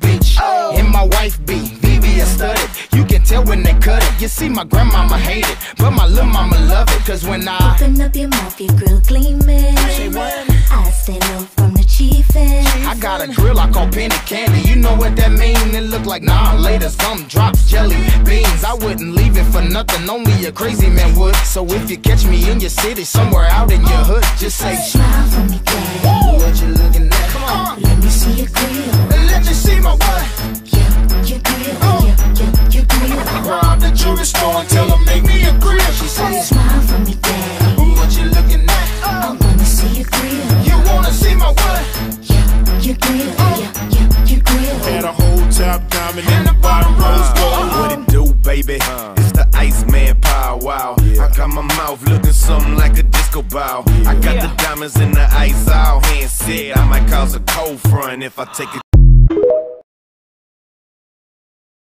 Beach, oh. and my wife be VVS studded. You can tell when they cut it. You see, my grandmama hate it, but my little mama love it. Cause when I Open up your mouth, your grill gleaming. Say what? I stay low from the chiefin'. I got a grill I call penny candy. You know what that mean? It look like nah later. Some drops jelly beans. I wouldn't leave it for nothing. Only a crazy man would. So if you catch me in your city, somewhere out in your hood, just say Smile for me, diamond And the bottom rose gold. Uh-huh. What it do, baby? It's the Iceman Paul Wall. I got my mouth looking something like a disco ball. I got the diamonds in the ice all hand said I might cause a cold front if I take it.